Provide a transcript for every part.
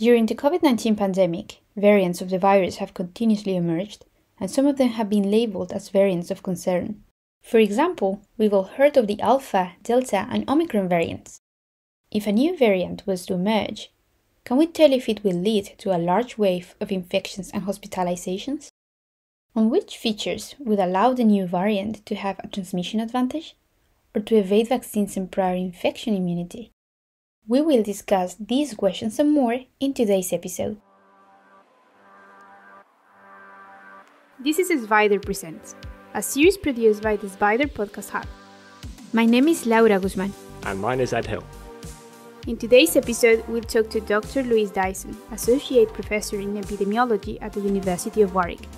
During the COVID 19 pandemic, variants of the virus have continuously emerged, and some of them have been labeled as variants of concern. For example, we've all heard of the Alpha, Delta, and Omicron variants. If a new variant was to emerge, can we tell if it will lead to a large wave of infections and hospitalizations? On which features would allow the new variant to have a transmission advantage or to evade vaccines and prior infection immunity? We will discuss these questions and more in today's episode. This is SBIDER Presents, a series produced by the SBIDER Podcast Hub. My name is Laura Guzman. And mine is Ed Hill. In today's episode, we'll talk to Dr. Louise Dyson, Associate Professor in Epidemiology at the University of Warwick.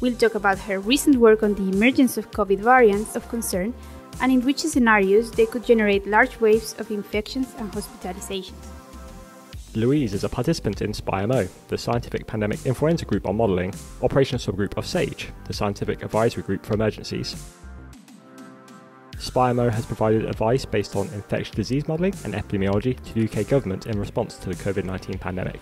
We'll talk about her recent work on the emergence of COVID variants of concern and in which scenarios they could generate large waves of infections and hospitalizations. Louise is a participant in SPI-M-O, the Scientific Pandemic Influenza Group on Modelling, operational subgroup of SAGE, the Scientific Advisory Group for Emergencies. SPI-M-O has provided advice based on infectious disease modelling and epidemiology to the UK government in response to the COVID 19 pandemic.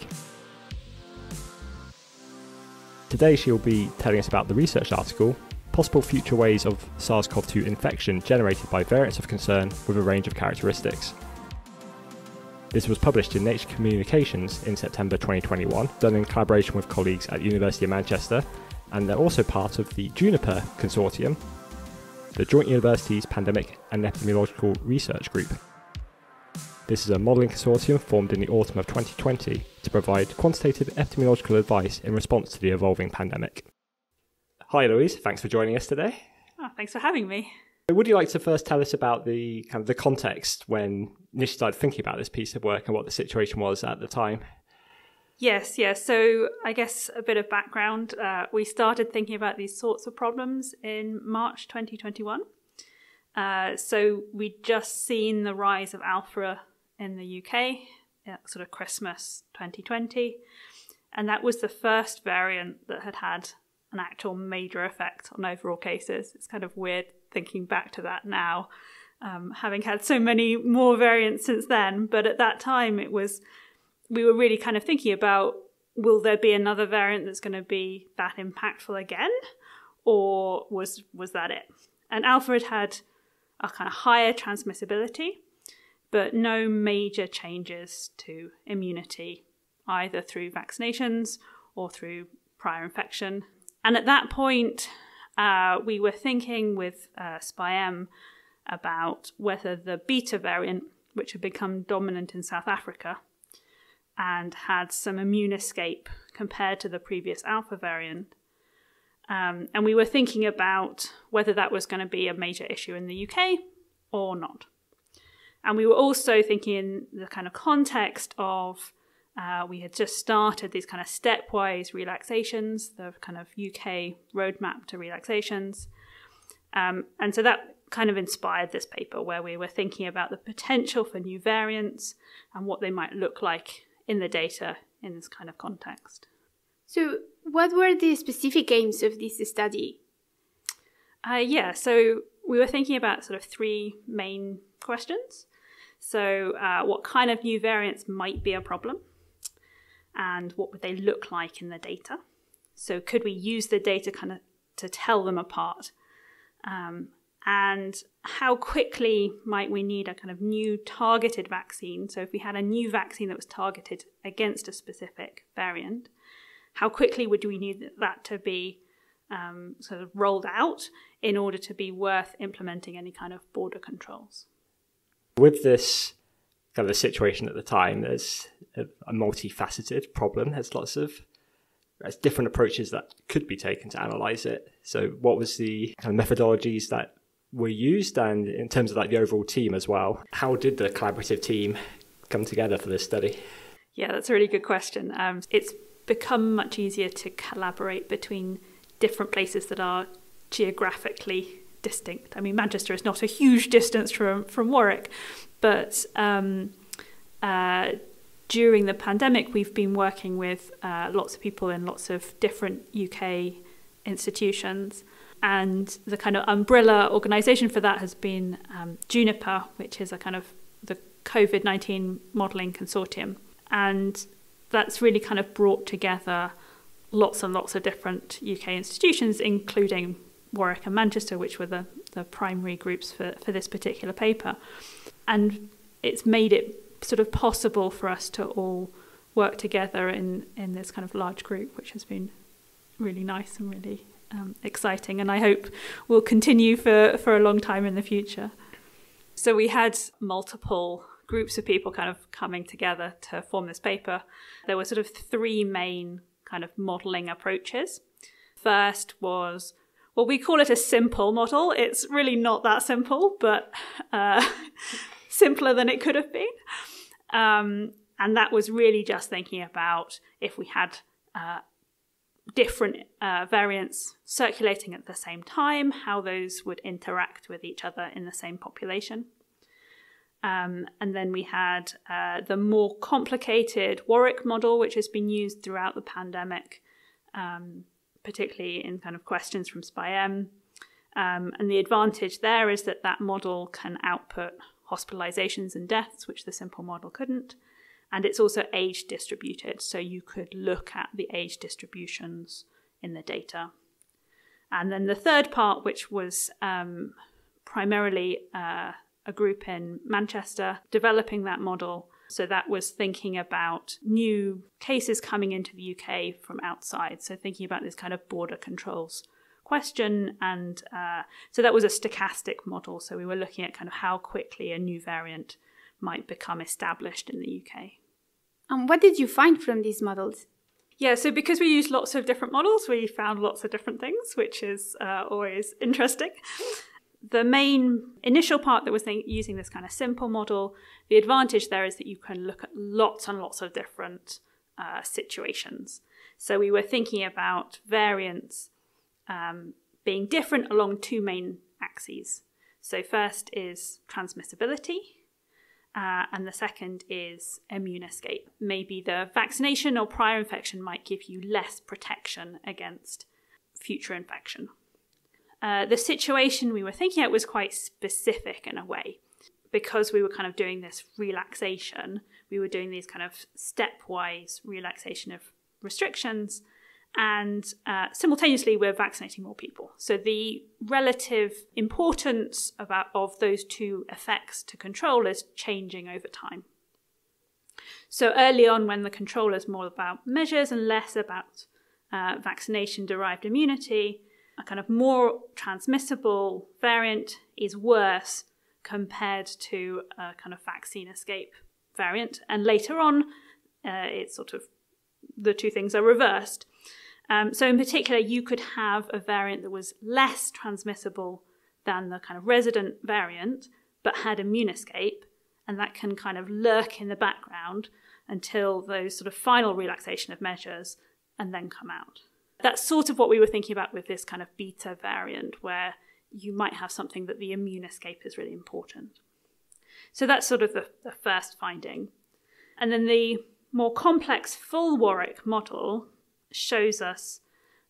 Today she will be telling us about the research article possible future ways of SARS CoV 2 infection generated by variants of concern with a range of characteristics. This was published in Nature Communications in September 2021, done in collaboration with colleagues at the University of Manchester, and they're also part of the JUNIPER Consortium, the Joint Universities Pandemic and Epidemiological Research Group. This is a modelling consortium formed in the autumn of 2020 to provide quantitative epidemiological advice in response to the evolving pandemic. Hi, Louise. Thanks for joining us today. Oh, thanks for having me. Would you like to first tell us about the kind of the context when Nish started thinking about this piece of work and what the situation was at the time? Yes, yes. So I guess a bit of background. Uh, we started thinking about these sorts of problems in March 2021. Uh, so we'd just seen the rise of alpha in the UK, sort of Christmas 2020. And that was the first variant that had had an actual major effect on overall cases. It's kind of weird thinking back to that now, um, having had so many more variants since then. But at that time, it was, we were really kind of thinking about will there be another variant that's going to be that impactful again? Or was, was that it? And Alpha had had a kind of higher transmissibility but no major changes to immunity, either through vaccinations or through prior infection. And at that point, uh, we were thinking with uh, about whether the beta variant, which had become dominant in South Africa and had some immune escape compared to the previous alpha variant, um, and we were thinking about whether that was going to be a major issue in the UK or not. And we were also thinking in the kind of context of uh, we had just started these kind of stepwise relaxations, the kind of UK roadmap to relaxations. Um, and so that kind of inspired this paper where we were thinking about the potential for new variants and what they might look like in the data in this kind of context. So, what were the specific aims of this study? Uh, yeah, so we were thinking about sort of three main questions. So, uh, what kind of new variants might be a problem? And what would they look like in the data? So, could we use the data kind of to tell them apart? Um, and how quickly might we need a kind of new targeted vaccine? So, if we had a new vaccine that was targeted against a specific variant, how quickly would we need that to be um, sort of rolled out in order to be worth implementing any kind of border controls? With this kind of the situation at the time, there's a, a multifaceted problem. There's lots of there's different approaches that could be taken to analyze it. So, what was the kind of methodologies that were used, and in terms of like the overall team as well, how did the collaborative team come together for this study? Yeah, that's a really good question. Um, it's become much easier to collaborate between different places that are geographically distinct. I mean, Manchester is not a huge distance from from Warwick, but um, uh, during the pandemic, we've been working with uh, lots of people in lots of different UK institutions. And the kind of umbrella organisation for that has been um, Juniper, which is a kind of the COVID 19 modelling consortium. And that's really kind of brought together lots and lots of different UK institutions, including Warwick and Manchester, which were the, the primary groups for, for this particular paper. And it's made it sort of possible for us to all work together in, in this kind of large group, which has been really nice and really um, exciting. And I hope will continue for, for a long time in the future. So we had multiple groups of people kind of coming together to form this paper. There were sort of three main kind of modeling approaches. First was, well, we call it a simple model. It's really not that simple, but uh, simpler than it could have been. Um, and that was really just thinking about if we had uh, different uh, variants circulating at the same time, how those would interact with each other in the same population. Um, and then we had uh, the more complicated Warwick model, which has been used throughout the pandemic, um, particularly in kind of questions from SPI-M. Um, and the advantage there is that that model can output hospitalizations and deaths, which the simple model couldn't. And it's also age distributed, so you could look at the age distributions in the data. And then the third part, which was um, primarily uh, a group in Manchester developing that model. So that was thinking about new cases coming into the UK from outside. So thinking about this kind of border controls question. And uh, so that was a stochastic model. So we were looking at kind of how quickly a new variant might become established in the UK. And um, what did you find from these models? Yeah, so because we used lots of different models, we found lots of different things, which is uh, always interesting the main initial part that was using this kind of simple model, the advantage there is that you can look at lots and lots of different uh, situations. So we were thinking about variants um, being different along two main axes. So first is transmissibility, uh, and the second is immune escape. Maybe the vaccination or prior infection might give you less protection against future infection. Uh, the situation we were thinking at was quite specific in a way. Because we were kind of doing this relaxation, we were doing these kind of stepwise relaxation of restrictions, and uh, simultaneously we're vaccinating more people. So the relative importance about, of those two effects to control is changing over time. So early on, when the control is more about measures and less about uh, vaccination derived immunity, a kind of more transmissible variant is worse compared to a kind of vaccine escape variant. And later on, uh, it's sort of the two things are reversed. Um, so, in particular, you could have a variant that was less transmissible than the kind of resident variant, but had immune escape, and that can kind of lurk in the background until those sort of final relaxation of measures and then come out. That's sort of what we were thinking about with this kind of beta variant, where you might have something that the immune escape is really important. So that's sort of the, the first finding. And then the more complex full Warwick model shows us,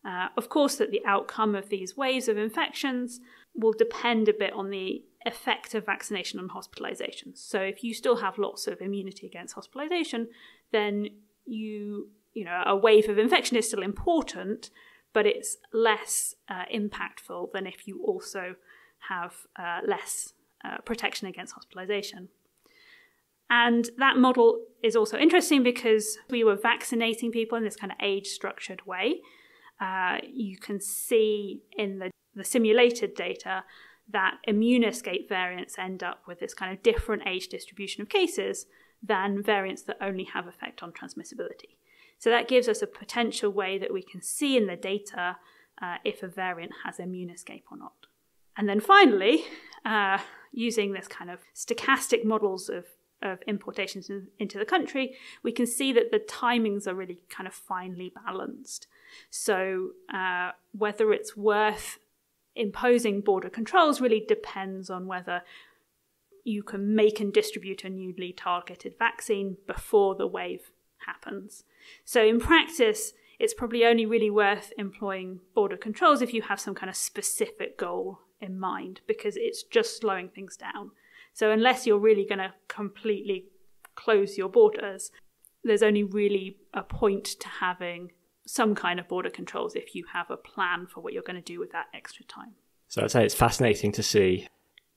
uh, of course, that the outcome of these waves of infections will depend a bit on the effect of vaccination on hospitalizations. So if you still have lots of immunity against hospitalization, then you you know, a wave of infection is still important, but it's less uh, impactful than if you also have uh, less uh, protection against hospitalization. And that model is also interesting because we were vaccinating people in this kind of age structured way. Uh, you can see in the, the simulated data that immune escape variants end up with this kind of different age distribution of cases than variants that only have effect on transmissibility. So that gives us a potential way that we can see in the data uh, if a variant has immune escape or not. And then finally, uh, using this kind of stochastic models of, of importations in, into the country, we can see that the timings are really kind of finely balanced. So uh, whether it's worth imposing border controls really depends on whether you can make and distribute a newly targeted vaccine before the wave happens. So in practice, it's probably only really worth employing border controls if you have some kind of specific goal in mind, because it's just slowing things down. So unless you're really going to completely close your borders, there's only really a point to having some kind of border controls if you have a plan for what you're going to do with that extra time. So I'd say it's fascinating to see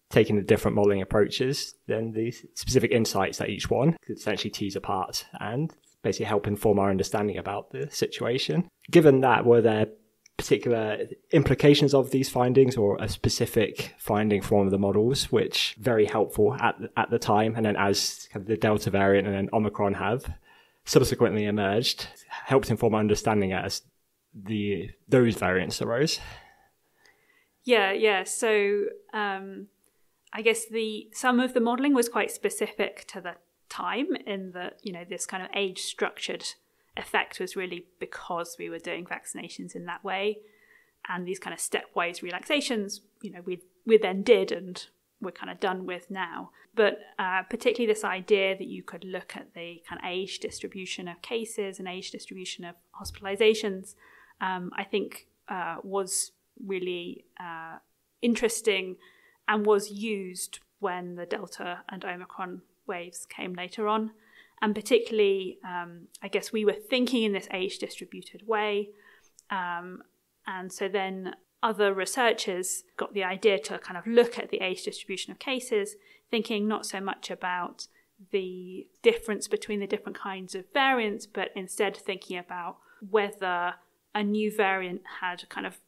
taking the different modelling approaches, then the specific insights that each one could essentially tease apart and basically help inform our understanding about the situation. Given that, were there particular implications of these findings or a specific finding from one of the models which very helpful at at the time? And then as the delta variant and then omicron have subsequently emerged helped inform our understanding as the those variants arose? Yeah yeah. So um i guess the some of the modeling was quite specific to the time in that you know this kind of age structured effect was really because we were doing vaccinations in that way. And these kind of stepwise relaxations you know we we then did and we're kind of done with now. But uh, particularly this idea that you could look at the kind of age distribution of cases and age distribution of hospitalizations um, i think uh, was really uh, interesting and was used when the delta and omicron waves came later on and particularly, um, I guess we were thinking in this age distributed way. Um, and so then other researchers got the idea to kind of look at the age distribution of cases, thinking not so much about the difference between the different kinds of variants, but instead thinking about whether a new variant had kind of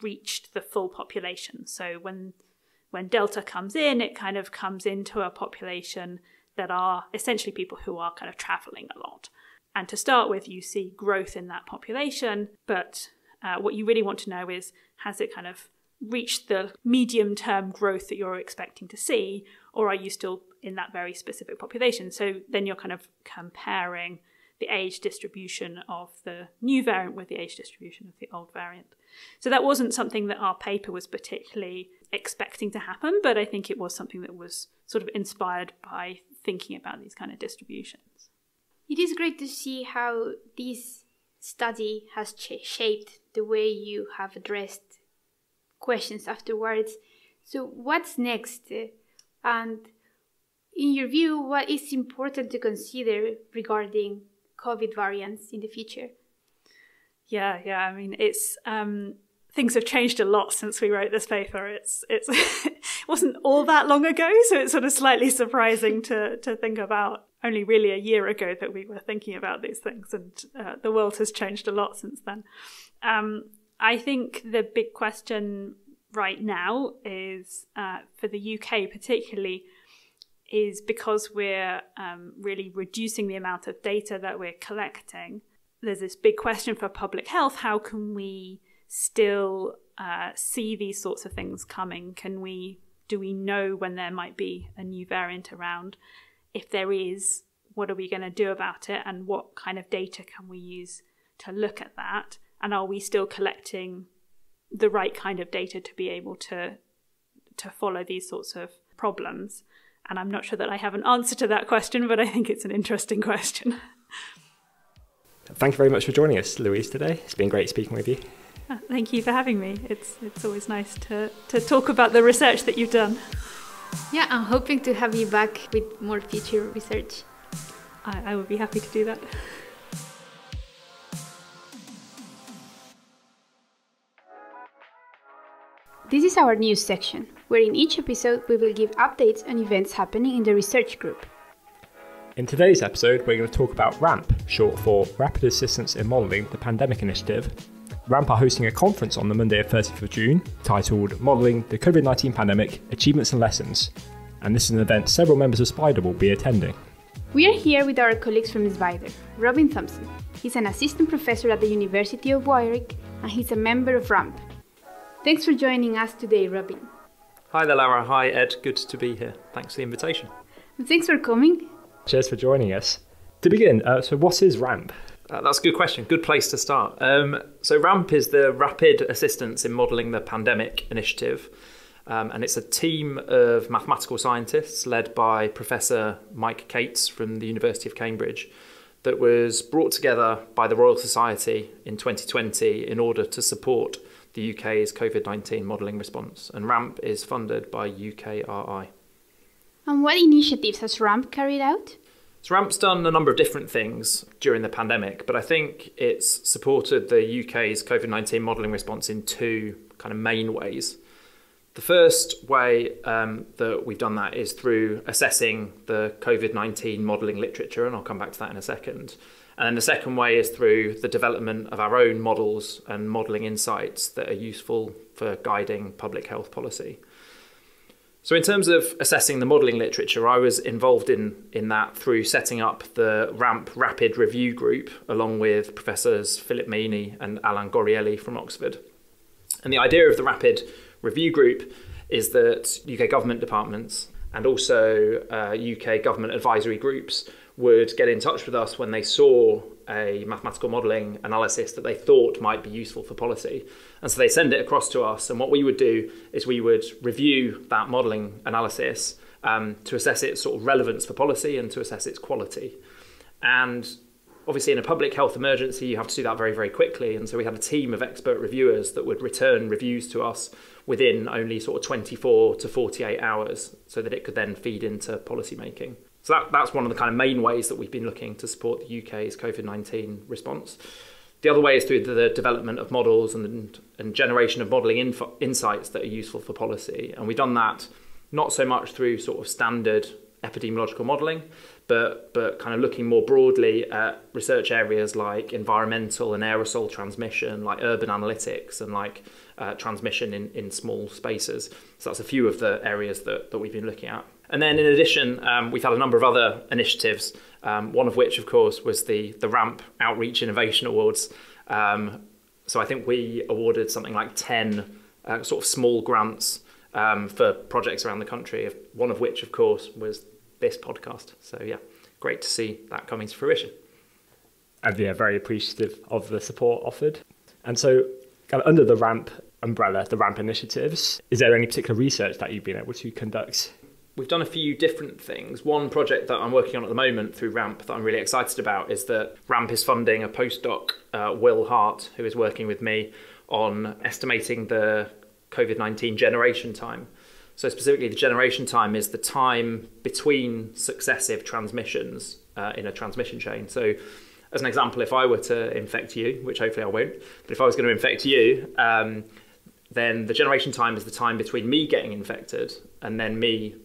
reached the full population. So when when Delta comes in, it kind of comes into a population that are essentially people who are kind of traveling a lot. And to start with, you see growth in that population, but uh, what you really want to know is has it kind of reached the medium term growth that you're expecting to see, or are you still in that very specific population? So then you're kind of comparing the age distribution of the new variant with the age distribution of the old variant. So that wasn't something that our paper was particularly expecting to happen, but I think it was something that was sort of inspired by thinking about these kind of distributions. It is great to see how this study has ch- shaped the way you have addressed questions afterwards. So, what's next? And in your view, what is important to consider regarding COVID variants in the future? Yeah, yeah. I mean, it's um, things have changed a lot since we wrote this paper. It's it's it wasn't all that long ago, so it's sort of slightly surprising to to think about only really a year ago that we were thinking about these things, and uh, the world has changed a lot since then. Um, I think the big question right now is uh, for the UK particularly is because we're um, really reducing the amount of data that we're collecting. There's this big question for public health: how can we still uh, see these sorts of things coming? Can we do we know when there might be a new variant around? If there is, what are we going to do about it? And what kind of data can we use to look at that? And are we still collecting the right kind of data to be able to to follow these sorts of problems? And I'm not sure that I have an answer to that question, but I think it's an interesting question. Thank you very much for joining us, Louise, today. It's been great speaking with you. Thank you for having me. It's it's always nice to, to talk about the research that you've done. Yeah, I'm hoping to have you back with more future research. I, I would be happy to do that. This is our news section, where in each episode we will give updates on events happening in the research group. In today's episode, we're going to talk about RAMP, short for Rapid Assistance in Modelling the Pandemic Initiative, RAMP are hosting a conference on the Monday of 30th of June titled Modelling the COVID 19 Pandemic Achievements and Lessons. And this is an event several members of SBIDER will be attending. We are here with our colleagues from SBIDER, Robin Thompson. He's an assistant professor at the University of Warwick and he's a member of RAMP. Thanks for joining us today, Robin. Hi there, Lara. Hi, Ed. Good to be here. Thanks for the invitation. Thanks for coming. Cheers for joining us. To begin, uh, so what is RAMP? Uh, that's a good question. Good place to start. Um, so, RAMP is the Rapid Assistance in Modelling the Pandemic initiative. Um, and it's a team of mathematical scientists led by Professor Mike Cates from the University of Cambridge that was brought together by the Royal Society in 2020 in order to support the UK's COVID 19 modelling response. And RAMP is funded by UKRI. And what initiatives has RAMP carried out? So RAMP's done a number of different things during the pandemic, but I think it's supported the UK's COVID 19 modelling response in two kind of main ways. The first way um, that we've done that is through assessing the COVID 19 modelling literature, and I'll come back to that in a second. And then the second way is through the development of our own models and modelling insights that are useful for guiding public health policy. So, in terms of assessing the modelling literature, I was involved in, in that through setting up the RAMP Rapid Review Group along with Professors Philip Maini and Alan Goriely from Oxford. And the idea of the Rapid Review Group is that UK government departments and also uh, UK government advisory groups would get in touch with us when they saw a mathematical modelling analysis that they thought might be useful for policy. And so they send it across to us. And what we would do is we would review that modelling analysis um, to assess its sort of relevance for policy and to assess its quality. And obviously, in a public health emergency, you have to do that very, very quickly. And so we had a team of expert reviewers that would return reviews to us within only sort of 24 to 48 hours so that it could then feed into policy making. So that, that's one of the kind of main ways that we've been looking to support the UK's COVID 19 response. The other way is through the development of models and, and generation of modelling info, insights that are useful for policy. And we've done that not so much through sort of standard epidemiological modelling, but, but kind of looking more broadly at research areas like environmental and aerosol transmission, like urban analytics, and like uh, transmission in, in small spaces. So that's a few of the areas that, that we've been looking at. And then in addition, um, we've had a number of other initiatives, um, one of which, of course, was the, the RAMP Outreach Innovation Awards. Um, so I think we awarded something like 10 uh, sort of small grants um, for projects around the country, one of which, of course, was this podcast. So yeah, great to see that coming to fruition. And yeah, very appreciative of the support offered. And so, kind of under the RAMP umbrella, the RAMP initiatives, is there any particular research that you've been able to conduct we've done a few different things. One project that I'm working on at the moment through RAMP that I'm really excited about is that RAMP is funding a postdoc, uh, Will Hart, who is working with me on estimating the COVID 19 generation time. So, specifically, the generation time is the time between successive transmissions uh, in a transmission chain. So, as an example, if I were to infect you, which hopefully I won't, but if I was going to infect you, um, then the generation time is the time between me getting infected and then me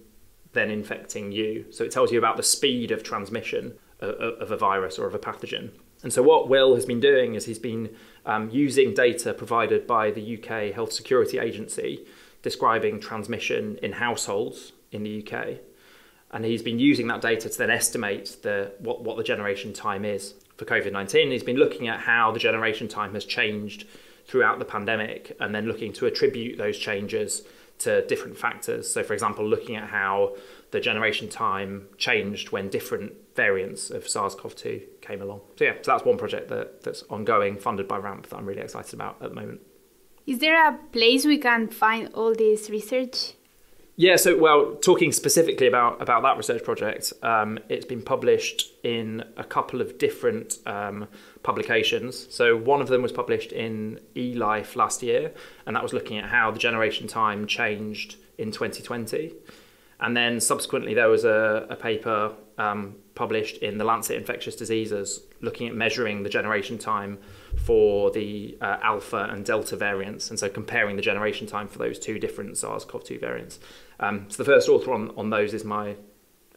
then infecting you. So it tells you about the speed of transmission of, a virus or of a pathogen. And so what Will has been doing is he's been um, using data provided by the UK Health Security Agency describing transmission in households in the UK. And he's been using that data to then estimate the, what, what the generation time is for COVID 19. He's been looking at how the generation time has changed throughout the pandemic and then looking to attribute those changes to different factors. So, for example, looking at how the generation time changed when different variants of SARS-CoV-2 came along. So yeah, so that's one project that, that's ongoing, funded by RAMP, that I'm really excited about at the moment. Is there a place we can find all this research? Yeah, so well, talking specifically about about that research project, um, it's been published in a couple of different um, publications. So one of them was published in eLife last year, and that was looking at how the generation time changed in 2020. And then subsequently, there was a, a paper um, published in the Lancet Infectious Diseases looking at measuring the generation time for the uh, alpha and delta variants, and so comparing the generation time for those two different SARS CoV 2 variants. Um, so the first author on, on those is my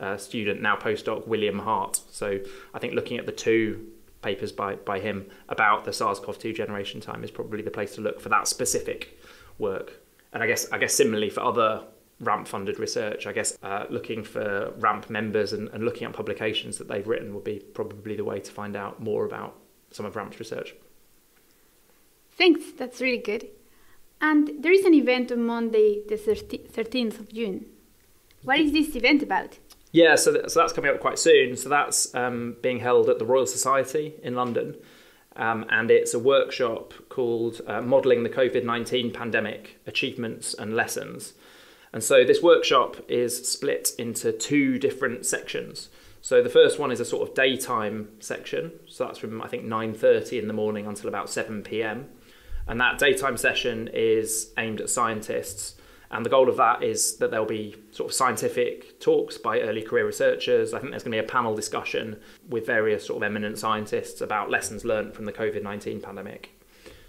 uh, student, now postdoc, William Hart. So I think looking at the two papers by, by him about the SARS CoV 2 generation time is probably the place to look for that specific work. And I guess, I guess similarly for other ramp funded research. I guess uh, looking for ramp members and, and, looking at publications that they've written would be probably the way to find out more about some of ramp's research. Thanks, that's really good. And there is an event on Monday, the 13th of June. What is this event about? Yeah, so, th- so that's coming up quite soon. So that's um, being held at the Royal Society in London. Um, and it's a workshop called uh, Modelling the COVID 19 Pandemic Achievements and Lessons. And so this workshop is split into two different sections. So the first one is a sort of daytime section. So that's from I think 9:30 in the morning until about 7 p.m. And that daytime session is aimed at scientists And the goal of that is that there'll be sort of scientific talks by early career researchers. I think there's going to be a panel discussion with various sort of eminent scientists about lessons learned from the COVID 19 pandemic.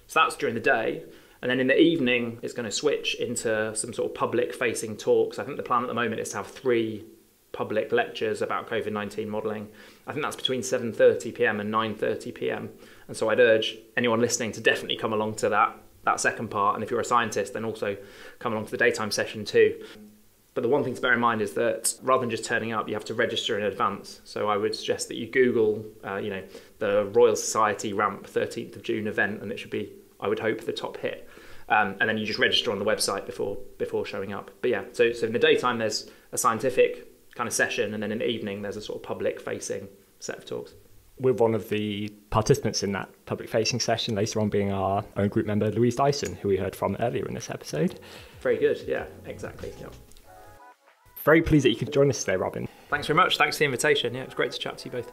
So that's during the day. And then in the evening, it's going to switch into some sort of public facing talks. I think the plan at the moment is to have three public lectures about COVID-19 modelling. I think that's between 7:30 p.m. and 9:30 p.m. And so I'd urge anyone listening to definitely come along to that that second part. And if you're a scientist, then also come along to the daytime session too. But the one thing to bear in mind is that rather than just turning up, you have to register in advance. So I would suggest that you Google, uh, you know, the Royal Society Ramp 13th of June event, and it should be, I would hope, the top hit. Um, and then you just register on the website before before showing up. But yeah, so so in the daytime there's a scientific kind of session, and then in the evening there's a sort of public facing set of talks. We're one of the participants in that public facing session, later on being our own group member Louise Dyson, who we heard from earlier in this episode. Very good, yeah, exactly. Yeah. Very pleased that you could join us today, Robin. Thanks very much. Thanks for the invitation. Yeah, it was great to chat to you both.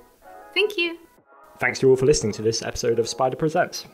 Thank you. Thanks to you all for listening to this episode of SBIDER Presents.